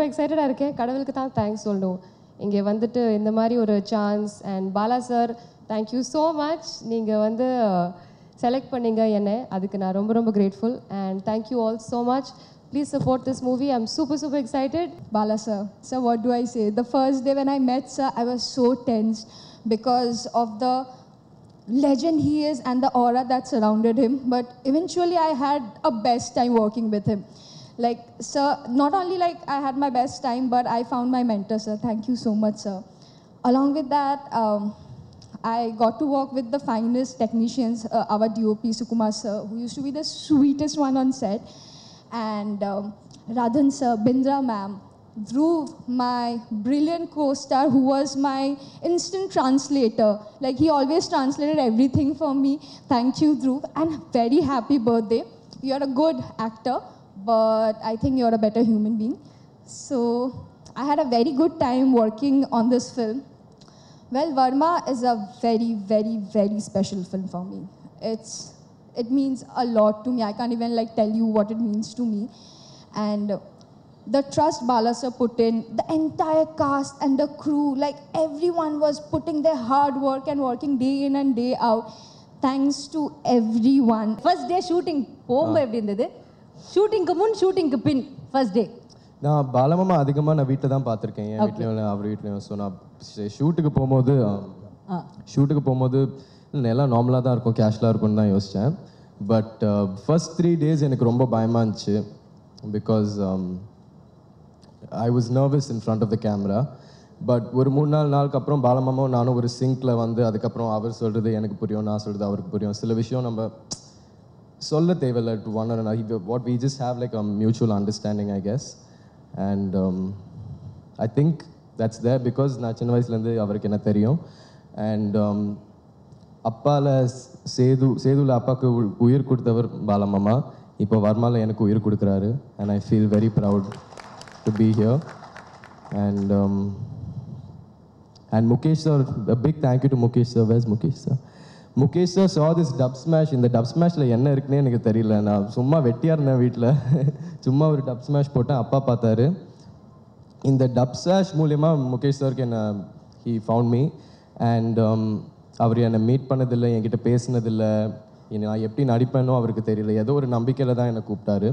ரொம்ப எக்ஸைட்டடாக இருக்கேன் கடவுளுக்கு தான் தேங்க்ஸ் சொல்லணும் இங்கே வந்துட்டு இந்த மாதிரி ஒரு chance and Bala sir thank you so much நீங்கள் வந்து uh, செலக்ட் பண்ணீங்க என்னை அதுக்கு நான் ரொம்ப ரொம்ப grateful and thank you all so much please support this movie I am super super excited Bala sir. Sir, what do I say? The first day when I met sir, I was so tense because of the legend he is and the aura that surrounded him. But eventually, I had a best time working with him. Like, sir, not only like I had my best time, but I found my mentor, sir. Thank you so much, sir. Along with that, um, I got to work with the finest technicians, uh, our DOP Sukumar sir, who used to be the sweetest one on set, and um, Radhan sir, Bindra ma'am, Dhruv, my brilliant co-star, who was my instant translator. Like he always translated everything for me. Thank you, Dhruv, and very happy birthday. You're a good actor, but I think you're a better human being. So I had a very good time working on this film. Well, Varma is a very, very, very special film for me. It's, it means a lot to me. I can't even like tell you what it means to me. And the trust Balasar put in, the entire cast and the crew, like everyone was putting their hard work and working day in and day out. Thanks to everyone. First day shooting, home ah. ஷூட்டிங்க்கு முன் ஷூட்டிங்க்கு பின் first டே நான் பாலமாமா அதிகமாக நான் வீட்டில் தான் பார்த்துருக்கேன். என் வீட்லேயும் அவர் வீட்லேயும். ஸோ நான் ஷூட்டுக்கு போகும்போது ஷூட்டுக்கு போகும்போது எல்லாம் நார்மலாக தான் இருக்கும் கேஷ்லாக இருக்கும்னு தான் யோசித்தேன் பட் ஃபர்ஸ்ட் த்ரீ டேஸ் எனக்கு ரொம்ப பயமாக இருந்துச்சு. Because I was nervous in front of the camera but ஒரு மூணு நாலு நாளுக்கு அப்புறம் பாலமாமாவும் நானும் ஒரு சிங்கில் வந்து அதுக்கப்புறம் அவர் சொல்கிறது எனக்கு புரியும் நான் சொல்கிறது அவருக்கு புரியும். சில விஷயம் நம்ம சொல்ல தேவையில்லை to one and what we just have like a mutual understanding I guess and I think that's there because நான் சின்ன வயசுலேருந்து அவருக்கு என்ன தெரியும். அண்ட் um, அப்பாவில் சேது சேதுவில் அப்பாவுக்கு உ- உயிர் கொடுத்தவர் பாலமாமா இப்போ வர்மாவில் எனக்கு உயிர் கொடுக்குறாரு. And I feel very proud to be here and and Mukesh sir big thank you to Mukesh sir Yves Mukesh sir Mukesh sir சா திஸ் டப் this இந்த டப் smashல என்ன இருக்குன்னே எனக்கு தெரியல. நான் சும்மா வெட்டியாக இருந்தேன் வீட்டில் சும்மா ஒரு டப் smash போட்டேன். அப்பா பார்த்தாரு. இந்த டப் ஸ்லாஷ் மூலயமா முகேஷ் சாருக்கு என்ன ஹீ ஃபவுண்ட் மீ அண்ட் அவர் என்னை மீட் பண்ணதில்லை என்கிட்ட பேசினதில்லை. நான் எப்படி நடிப்பேனோ அவருக்கு தெரியல. ஏதோ ஒரு நம்பிக்கையில் தான் என்னை கூப்பிட்டாரு.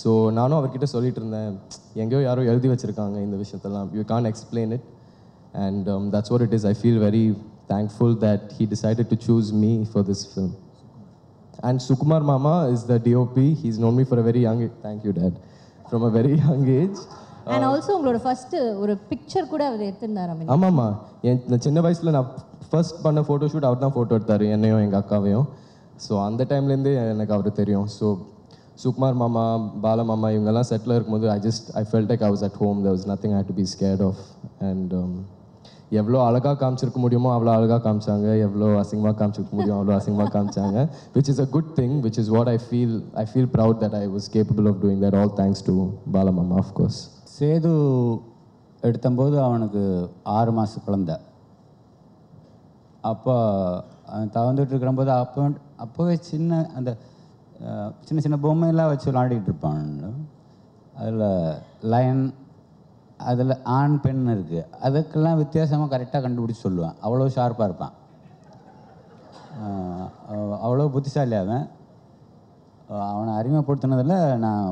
ஸோ நானும் அவர்கிட்ட சொல்லிட்டு இருந்தேன். எங்கேயோ யாரோ எழுதி வச்சுருக்காங்க இந்த விஷயத்தெல்லாம். You can explain it and that's what it is I feel very thankful that he decided to choose me for this film And Sukumar Mama is the DOP. He's known me for a very young Thank you, Dad. From a very young age. And also உங்களோட first ஒரு picture கூட அவர் எடுத்திருந்தார். ஆமாம்மா என் சின்ன வயசில் நான் first பண்ண photo shoot அவர் தான் ஃபோட்டோ எடுத்தார் என்னையும் எங்கள் அக்காவையும் ஸோ அந்த டைம்லேருந்தே எனக்கு அவர் தெரியும் ஸோ சுகுமார் மாமா பால மாமா இவங்கெல்லாம் செட்டில் இருக்கும்போது I just I felt like I was at home there was nothing I had to be scared of and எவ்வளோ அழகாக காமிச்சிருக்க முடியுமோ அவ்வளோ அழகாக காமிச்சாங்க. எவ்வளோ அசிங்கமாக காமிச்சிருக்க முடியும் அவ்வளோ அசிங்கமாக காமிச்சாங்க. Which is a good thing which is what I feel I feel proud that I was capable of doing that all thanks to பாலமாமா of course Sethu எடுத்தம்போது அவனுக்கு ஆறு மாத குழந்த. அப்போ அவன் தவந்துட்டு இருக்கிறபோது அப்போ அப்போவே சின்ன அந்த சின்ன சின்ன பொம்மையெல்லாம் வச்சு விளாடிட்டு இருப்பான். அதில் லயன் அதில் ஆண் பெண் இருக்குது அதுக்கெல்லாம் வித்தியாசமாக கரெக்டாக கண்டுபிடிச்சி சொல்லுவேன். அவ்வளோ ஷார்ப்பாக இருப்பான். அவ்வளோ புத்திசாலி அவன். அவனை அறிமுகப்படுத்தினதில் நான்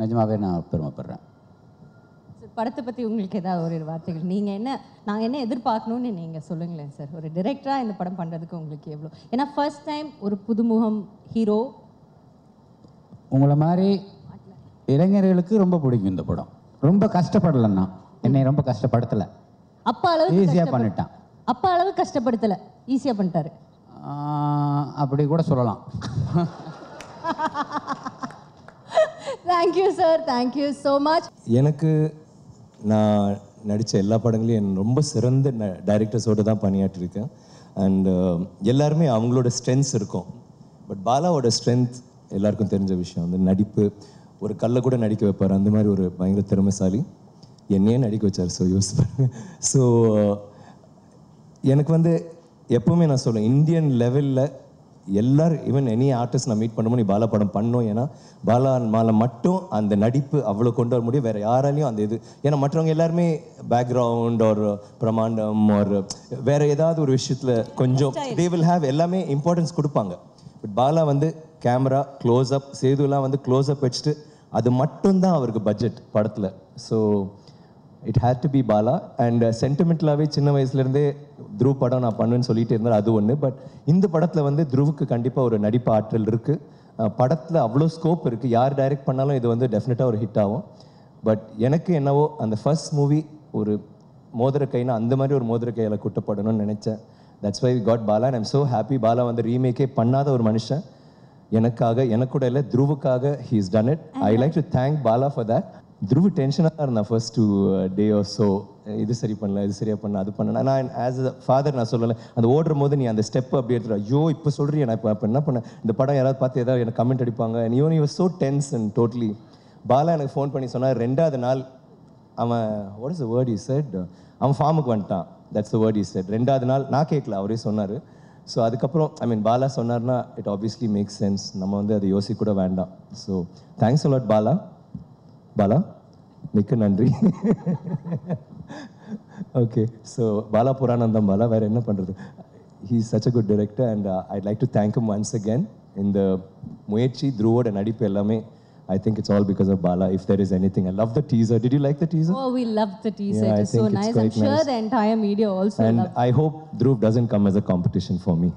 நிஜமாகவே நான் பெருமைப்படுறேன். So, படத்தை பற்றி உங்களுக்கு ஏதாவது ஒரு வார்த்தைகள்? நீங்கள் என்ன நாங்கள் என்ன எதிர்பார்க்கணும்னு நீங்கள் சொல்லுங்களேன் சார் ஒரு டிரெக்டராக இந்த படம் பண்ணுறதுக்கு உங்களுக்கு எவ்வளோ ஏன்னா ஃபர்ஸ்ட் டைம் ஒரு புதுமுகம் ஹீரோ உங்களை மாதிரி இளைஞர்களுக்கு ரொம்ப பிடிக்கும் இந்த படம். ரொம்ப கஷ்டப்படலன்னா என்னை ரொம்ப கஷ்டப்படுத்தலை. அப்பா அளவுக்கு ஈஸியாக பண்ணிட்டான். அப்பா அளவு கஷ்டப்படுத்தலை. ஈஸியாக பண்ணிட்டாரு. அப்படி கூட சொல்லலாம். Thank you sir thank you so much எனக்கு நான் நடித்த எல்லா படங்களையும் என் ரொம்ப சிறந்த டைரக்டர்ஸோடு தான் பணியாற்றிருக்கேன். அண்ட் எல்லாருமே அவங்களோட ஸ்ட்ரென்த்ஸ் இருக்கும். பட் பாலாவோட ஸ்ட்ரென்த் எல்லாருக்கும் தெரிஞ்ச விஷயம். அந்த நடிப்பு ஒரு கல்லை கூட நடிக்க வைப்பார். அந்த மாதிரி ஒரு பயங்கர திறமைசாலி என்னையே நடிக்க வச்சார். ஸோ யோசிச்சு பாருங்க. ஸோ எனக்கு வந்து எப்பவுமே நான் சொல்லுவேன் இந்தியன் லெவலில் எல்லாரும் ஈவன் எனி ஆர்டிஸ்ட் நான் மீட் பண்ணும்போது நீ பாலா படம் பண்ணோம் ஏன்னா பாலா மேலே மட்டும் அந்த நடிப்பு அவ்வளோ கொண்டு வர முடியும். வேற யாராலையும் அந்த இது ஏன்னா மற்றவங்க எல்லாருமே பேக்ரவுண்ட் ஒரு பிரமாண்டம் ஒரு வேற ஏதாவது ஒரு விஷயத்துல கொஞ்சம் தே வில் ஹேவ் எல்லாமே இம்பார்ட்டன்ஸ் கொடுப்பாங்க. பட் பாலா வந்து கேமரா க்ளோஸ் அப் சேதுலாம் வந்து க்ளோஸ் அப் வச்சுட்டு அது மட்டும்தான் அவருக்கு பட்ஜெட் படத்தில். So it had to be Bala and சென்டிமெண்டலாகவே சின்ன வயசுலேருந்தே த்ருவ் படம் நான் பண்ணுவேன்னு சொல்லிட்டு இருந்தார் அது ஒன்று பட் இந்த படத்தில் வந்து த்ருவுக்கு கண்டிப்பாக ஒரு நடிப்பு ஆற்றல் இருக்குது படத்தில் அவ்வளோ ஸ்கோப் இருக்குது யார் டைரக்ட் பண்ணாலும் இது வந்து டெஃபினட்டாக ஒரு ஹிட் ஆகும். பட் எனக்கு என்னவோ அந்த ஃபர்ஸ்ட் மூவி ஒரு மோதிர கைனா அந்த மாதிரி ஒரு மோதிர கையில் கூட்டப்படணும்னு நினச்சேன். That's why God Bala and I'm so happy Bala வந்து ரீமேக்கே பண்ணாத ஒரு மனுஷன். எனக்காக எனக்கு கூட இல்லை த்ருவுக்காக he's done it I like to thank Bala for that Dhruv டென்ஷனாக தான் இருந்தான் first two day or so இது சரி பண்ணல இது சரியா பண்ணல அது பண்ணல. நான் ஆஸ் அ ஃபாதர் நான் சொல்லலை அந்த ஓடுற போது நீ அந்த ஸ்டெப் அப்படி எடுத்துட்டு ஐயோ இப்போ சொல்றியா நான் இப்போ இப்போ என்ன பண்ணேன் இந்த படம் யாராவது பார்த்து ஏதாவது எனக்கு கமெண்ட் அடிப்பாங்க. நீ you you so tense and totally Bala எனக்கு ஃபோன் பண்ணி சொன்னார் ரெண்டாவது நாள் அவன் what is the word is set அவன் ஃபார்முக்கு வந்துட்டான். That's the word is set ரெண்டாவது நாள் நான் கேட்கல அவரே சொன்னார். ஸோ அதுக்கப்புறம் ஐ மீன் பாலா சொன்னார்னா இட் ஆப்வியஸ்லி மேக் சென்ஸ் நம்ம வந்து அதை யோசிக்க கூட வேண்டாம் so thanks a lot Bala Bala மிக்க நன்றி. ஓகே ஸோ பாலா புராணந்தம் பாலா வேறு என்ன பண்ணுறது he such a good director and I like to thank you once again இந்த முயற்சி துருவோட நடிப்பு எல்லாமே I think it's all because of Bala, if there is anything. I love the teaser. Did you like the teaser? Oh, we loved the teaser. Yeah, it was so nice. I'm nice. sure the entire media also And I hope Dhruv doesn't come as a competition for me.